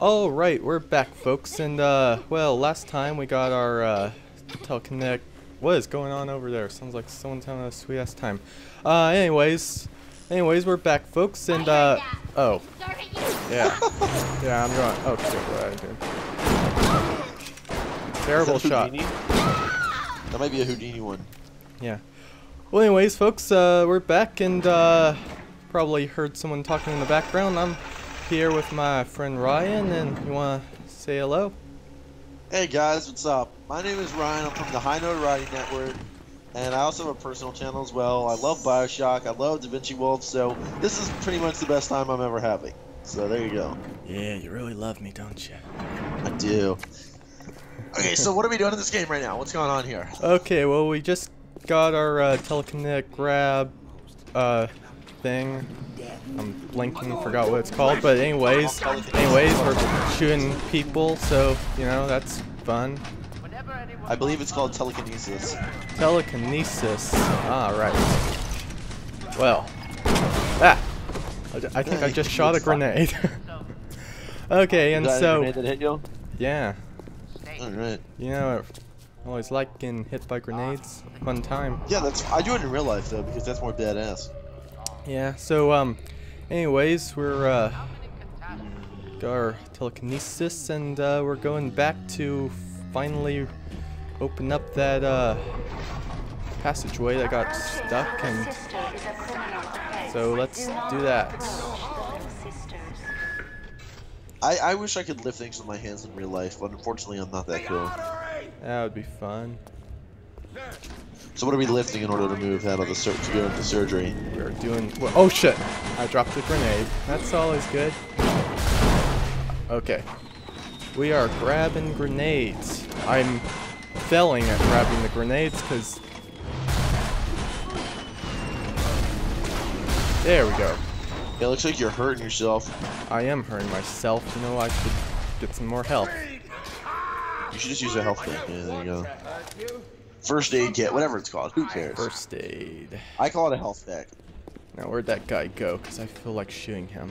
All right, we're back, folks, and uh, well, last time we got our uh, telekinetic. What is going on over there? Sounds like someone's having a sweet ass time. Uh, anyways, anyways, we're back, folks, and uh, oh, yeah, yeah, I'm going. Oh shit, what I did. Terrible shot. That might be a Houdini one. Yeah. Well, anyways, folks, uh, we're back, and uh, probably heard someone talking in the background. I'm here with my friend Ryan, and you wanna say hello? Hey guys, what's up? My name is Ryan. I'm from the High Note Notoriety Network, and I also have a personal channel as well. I love Bioshock. I love DavinciWolf. So this is pretty much the best time I'm ever having. So there you go. Yeah, you really love me, don't you? I do. Okay, so what are we doing in this game right now? What's going on here? Okay, well, we just got our uh, telekinetic grab uh, thing. I'm blinking, forgot what it's called, but anyways, anyways, we're shooting people, so you know that's fun. I believe it's called telekinesis. Telekinesis. Ah, right. Well, ah, I, I think I just shot a grenade. okay, and Is that a so grenade hit you? yeah, All right. you know, I always like getting hit by grenades. Fun time. Yeah, that's. I do it in real life though because that's more badass. Yeah, so, um, anyways, we're, uh, got our telekinesis, and, uh, we're going back to finally open up that, uh, passageway that got stuck, and so let's do that. I, I wish I could lift things with my hands in real life, but unfortunately I'm not that cool. That would be fun. So what are we lifting in order to move out of the sur- to go into surgery? We're doing, well, oh shit, I dropped a grenade. That's always good. Okay. We are grabbing grenades. I'm failing at grabbing the grenades because There we go. Yeah, it looks like you're hurting yourself. I am hurting myself. You know, I should get some more health. You should just use a health kit. Yeah, there you go. First aid kit, whatever it's called. Who cares? First aid. I call it a health pack. Now, where'd that guy go? Because I feel like shooting him.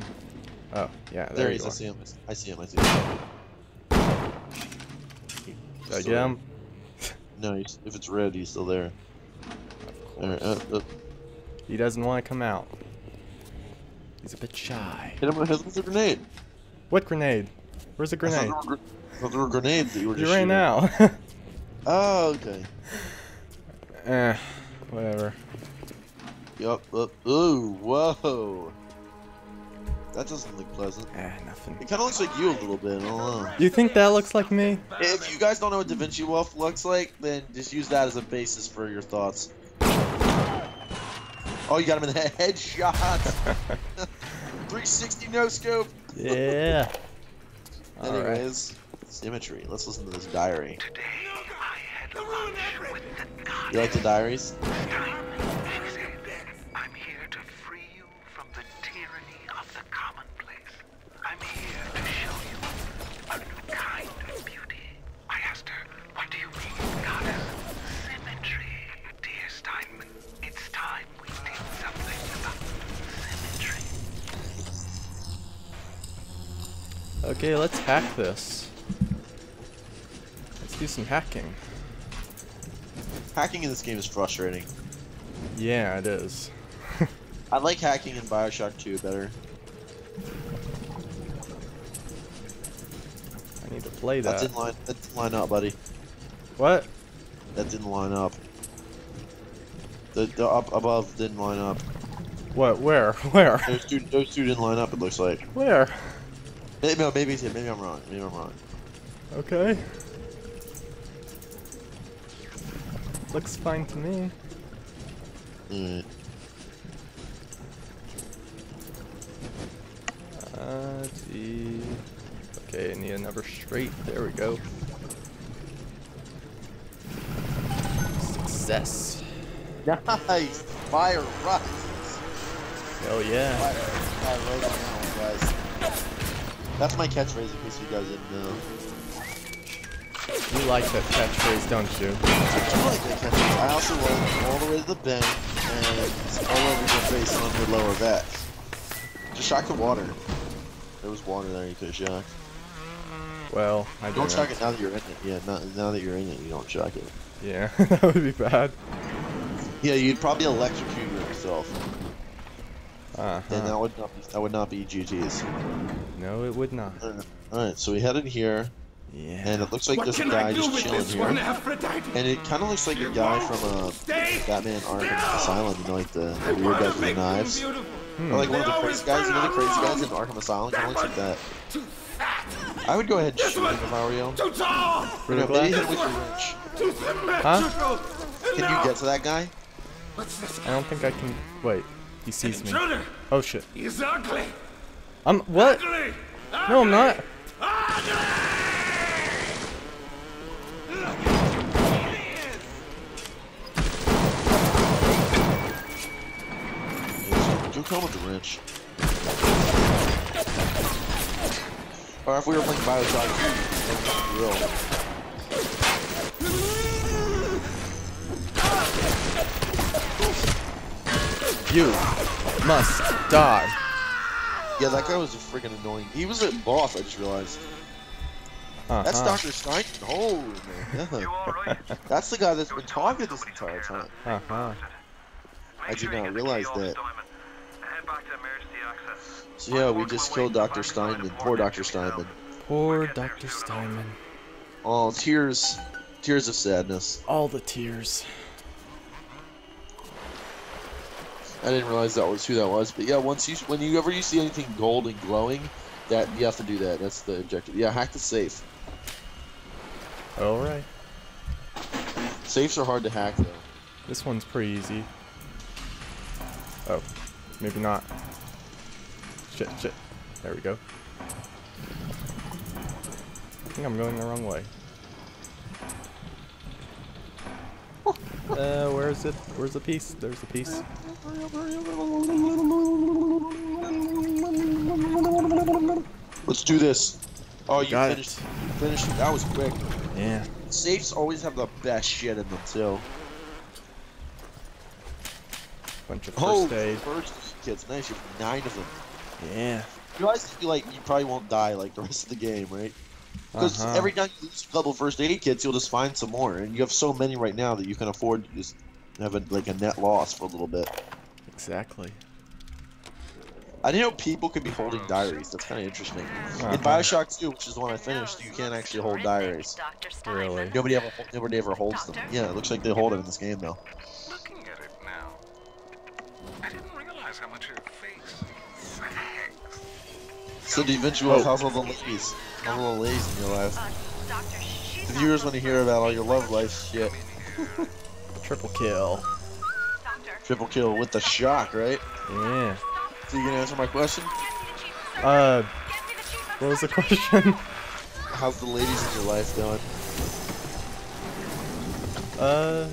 Oh, yeah, there, There he you is. I see him. I see him. I see him. Did I get him? No, he's, if it's red, he's still there. Of Alright, course. uh, uh, He doesn't want to come out. He's a bit shy. hit him hit him with a grenade. What grenade? Where's the I thought grenade? there were gr- I thought there were grenades that you were You just ran shooting. out. Oh, okay. eh, whatever. Yup. Up. Ooh, whoa. That doesn't look pleasant. Eh, nothing. It kind of looks like you a little bit. I don't know. You think that looks like me? If you guys don't know what DavinciWolf looks like, then just use that as a basis for your thoughts. Oh, you got him in the head shot. 360 no scope. Yeah. Alright. Anyways, symmetry. Let's listen to this diary. You like the diaries? I'm here to free you from the tyranny of the commonplace. I'm here to show you a new kind of beauty. I asked her, what do you mean, goddess? Symmetry, dear Steinman. It's time we did something about symmetry. Okay, let's hack this. Let's do some hacking. Hacking in this game is frustrating. Yeah, it is. I like hacking in Bioshock 2 better. I need to play That that. didn't line. That didn't line up, buddy. What? That didn't line up. The, the up above didn't line up. What? Where? Where? Those two, those two didn't line up. It looks like. Where? Maybe, no, maybe. Maybe I'm wrong. Maybe I'm wrong. Okay. Looks fine to me. Mm. Uh, gee. Okay, I need another straight. There we go. Success. Nice. Fire rises. Hell yeah. Fire, fire rose on that one, guys. That's my catchphrase in case you guys didn't know. You like that catchphrase, don't you? I do like that catchphrase. I also like all the way to the bend and it's all over your face and on your lower back. Just shock the water. There was water there you could have shocked. Well, I Don't do chuck know. it now that you're in it. Yeah, now, now that you're in it, you don't chuck it. Yeah, that would be bad. Yeah, you'd probably electrocute yourself, Uh and that would not be, that would not be GTS. No, it would not. All right, so we headed here, Yeah. and it looks like What this guy just chilling this here, one, and it kind of looks like a guy from uh, Stay Batman Arkham Asylum. You know, like the, the weird wanna with the knives. Hmm. or like one of the crazy guys. You know, the crazy guys in Arkham Asylum kind of looks like that. I would go ahead and shoot him if I were you. too tall, For You the know, maybe hit him with your wrench. too symmetrical. Can you get to that guy? I don't think I can. Wait. He sees me. Oh shit. He's ugly. I'm what? Ugly. No, I'm not. Do come with the wrench. Or if we were playing Bioshock, real. You must die. Yeah, that guy was freaking annoying. He was a boss, I just realized. Uh-huh. That's Dr. Stein. Oh, man. You Yeah. all right? That's the guy that's been talking this entire time. Uh-huh. I did not realize that. Head back to emergency access. So yeah, we just killed Dr. Steinman. Poor Dr. Steinman. Poor Dr. Steinman. Oh, tears. Tears of sadness. All the tears. I didn't realize that was who that was. But yeah, once you, whenever you ever you see anything gold and glowing, that you have to do that. That's the objective. Yeah, hack the safe. Alright. Safes are hard to hack though. This one's pretty easy. Oh. Maybe not. Shit, shit. There we go. I think I'm going the wrong way. Uh, where is it? Where's the piece? There's the piece. Let's do this. Oh, you Got it. finished. Finished. it. That was quick. Yeah. Safes always have the best shit in them too. Bunch of Oh, first aid. first kids. Nice. You have nine of them. Yeah. You realize you like you probably won't die like the rest of the game, right? Because Uh-huh. every time you lose a couple first aid kits, you'll just find some more, and you have so many right now that you can afford to just have a, like a net loss for a little bit. Exactly. I didn't know people could be holding diaries. That's kind of interesting. Uh-huh. In Bioshock 2, which is the one I finished, you can't actually hold diaries. Really? Nobody ever nobody ever holds them. Yeah, it looks like they hold it in this game though. So the eventual Oh. how's all the ladies? How's all the ladies in your life? The viewers want to hear about all your love life shit. Triple kill. Triple kill with the shock, right? Yeah. So you gonna answer my question? Uh, what was the question? How's the ladies in your life going? uh,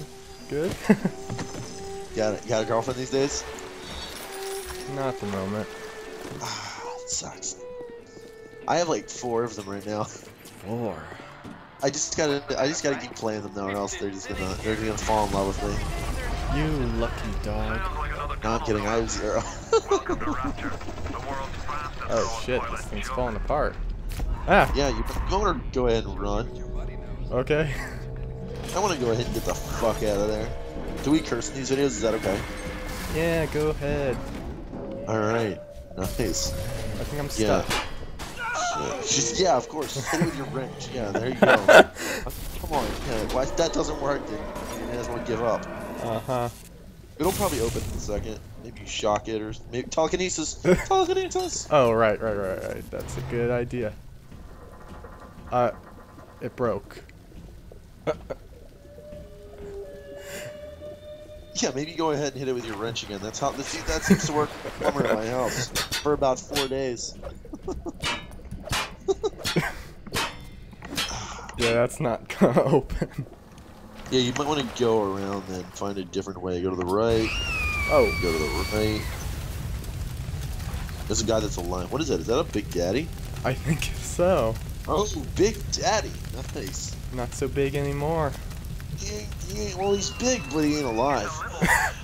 good. Got a, got a girlfriend these days? Not at the moment. Ah, it sucks. I have like four of them right now. Four. I just gotta I just gotta keep playing them though, or else they're just gonna they're gonna fall in love with me. You lucky dog. Sounds No, I'm kidding. I have zero. Welcome to Rapture, the world's fastest Oh shit, this thing's falling apart. Ah, yeah, you go or go ahead and run. okay. I want to go ahead and get the fuck out of there. Do we curse in these videos? Is that okay? Yeah, go ahead. All right. Nice. I think I'm stuck. Shit. She's, yeah, of course. Hit it with your wrench. Yeah, there you go. Come on. Yeah, why if that doesn't work? Then you may as well give up. Uh-huh. It'll probably open in a second. Maybe you shock it or maybe telekinesis. telekinesis. Oh, right, right, right, right. That's a good idea. Uh, it broke. Yeah, maybe go ahead and hit it with your wrench again. That's how that seems, that seems to work plumber in my house for about four days. Yeah, that's not gonna open. Yeah, you might want to go around then find a different way. Go to the right. Oh, Go to the right. There's a guy that's alive. What is that? Is that a Big Daddy? I think so. Oh, Big Daddy. Nice. Not so big anymore. He ain't, he ain't, well, he's big, but he ain't alive.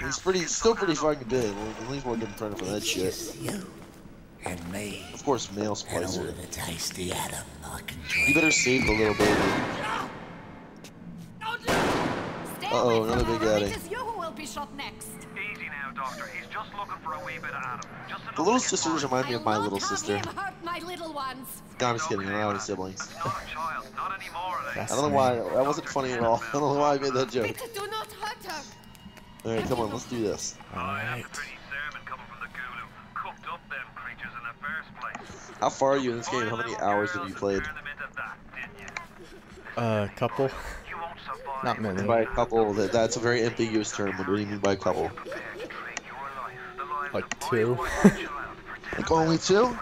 He's pretty, still pretty fucking big. At least we're get credit for that shit. And me. Of course, male And all the tasty Adam I can You better save the little baby. Stay Uh-oh, away from another her, big or addy. It is you who will be shot next. Easy now, Doctor. He's just looking for a wee bit of Adam. Just The little sisters remind me of my little sister. him my little ones. No, I'm just kidding. I Okay, don't have any siblings. Not a child. Not anymore, eh? I don't know why. That wasn't funny at all. I don't know why I made that joke. Peter, do not hurt her. Alright, come on, let's do this. Alright. Who them creatures in the first place. How far are you in this game? How many hours have you played? Turn them into that, didn't you? Uh, couple. Won't survive. Many. By a couple, that, that's a very ambiguous term. What do you mean by a couple? Prepared to trade your life, the life Like two. wife and child, for Like only two?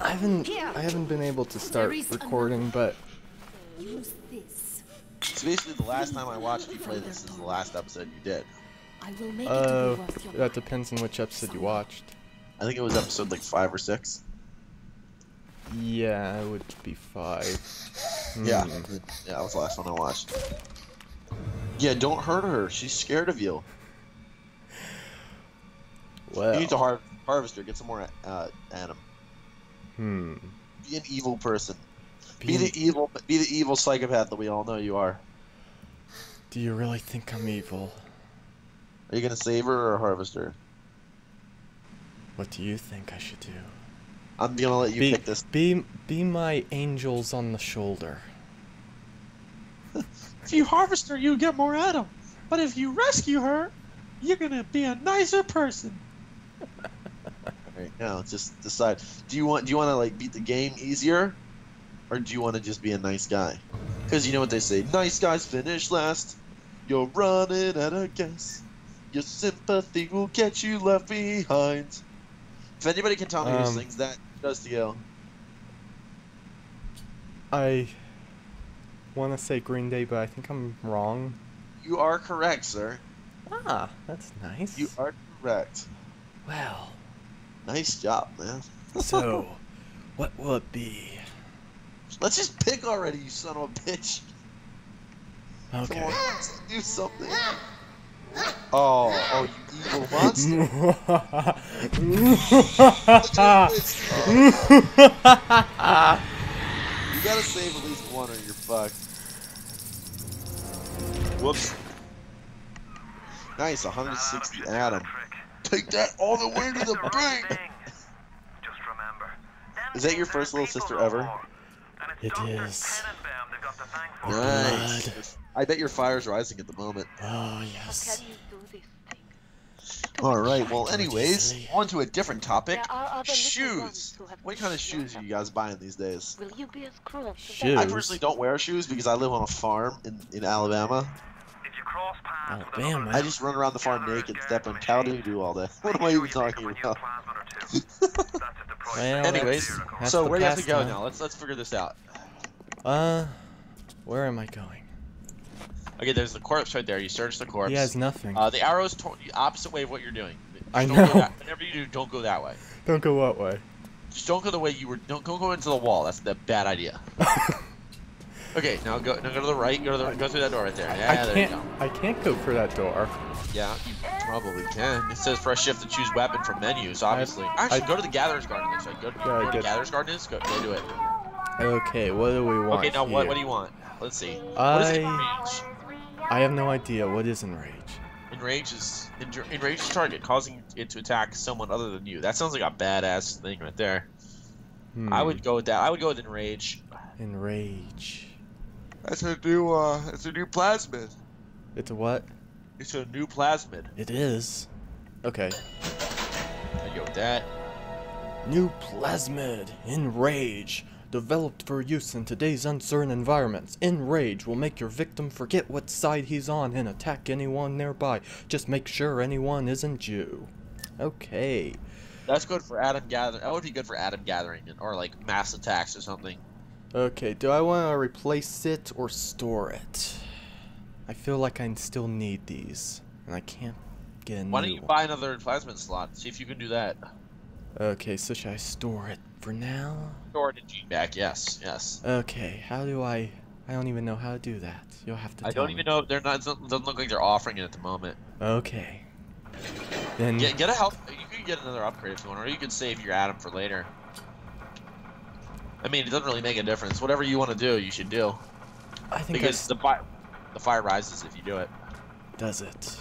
I haven't I haven't been able to start recording, but Use this. So basically, the last time I watched you play this is the last episode you did. I uh, it to be worth your that depends on which episode you watched. I think it was episode like five or six. Yeah, it would be five. Yeah. Hmm. Yeah, that was the last one I watched. Yeah, don't hurt her. She's scared of you. Well. You need to har- harvest her. Get some more uh, Adam. Hmm. Be an evil person. Be Being- the evil. Be the evil psychopath that we all know you are. Do you really think I'm evil? Are you gonna save her or harvest her? What do you think I should do? I'm gonna let you be, pick this. be be my angels on the shoulder. If you harvest her, you get more Adam. But if you rescue her, you're gonna be a nicer person. Right now, just decide. Do you want? Do you want to like beat the game easier, or do you want to just be a nice guy? Because you know what they say: nice guys finish last. You're running out of gas. Your sympathy will get you left behind. If anybody can tell me who Um, sings that, does to go. I want to say Green Day, but I think I'm wrong. You are correct, sir. Ah, that's nice. You are correct. well. Nice job, man. So, what will it be? Let's just pick already, you son of a bitch. Okay. do something. Oh, oh, you evil monster. You gotta save at least one or you're fucked. Whoops. Nice, 160 Adam. Take that all the way to the bank! Just remember. Is that your first little sister ever? It is. Nice. I bet your fire's rising at the moment. oh yes. Can you do this thing? Alright, well, anyways, easily. on to a different topic. There are other little Shoes. ones who have What kind of shoes are you guys buying these days? Will you be as cruel to Shoes. I personally don't wear shoes because I live on a farm in, in Alabama. If you cross paths with Alabama. I just run around the farm naked, step on cow do all day. What am I even talking about? Well, Anyways, that's- that's so where do you have to go now? Let's let's figure this out. Uh, where am I going? Okay, there's the corpse right there. You search the corpse. He has nothing. Uh, the arrow's to- the opposite way of what you're doing. Just I know. Go that, whenever you do, don't go that way. Don't go what way? Just don't go the way you were. Don't, don't go into the wall. That's the bad idea. okay, now go. Now go to the right. Go to the. Go through that door right there. Yeah, I there you can't. go. I can't go for that door. Yeah, you probably can. It says press shift to choose weapon from menus. Obviously. Actually, I- go to the Gatherer's Garden. Looks like. Go, Yeah, go to. Gatherer's Garden. Is go, go do it. Okay, what do we want? Okay, now what? What do you want? Let's see. What is I enrage? I have no idea. What is enrage? Enrage is enr- enrage is target, causing it to attack someone other than you. That sounds like a badass thing right there. Hmm. I would go with that. I would go with enrage. enrage. That's a new. uh It's a new plasmid. It's a what? It's a new plasmid. It is. Okay. I go with that. New plasmid, Enrage. Developed for use in today's uncertain environments, Enrage will make your victim forget what side he's on and attack anyone nearby. Just make sure anyone isn't you. Okay. That's good for Adam Gathering. That would be good for Adam Gathering or like mass attacks or something. Okay, do I want to replace it or store it? I feel like I still need these, and I can't get a Why don't you one. buy another plasmid slot? See if you can do that. Okay, so should I store it for now? Store it in back. Yes, yes. Okay, how do I... I don't even know how to do that. You'll have to I don't me. even know. They're not. It doesn't look like they're offering it at the moment. Okay. Then... Get get a help. You can get another upgrade if you want, or you can save your Adam for later. I mean, it doesn't really make a difference. Whatever you want to do, you should do. I think Because I the fire, the fire rises if you do it. does it.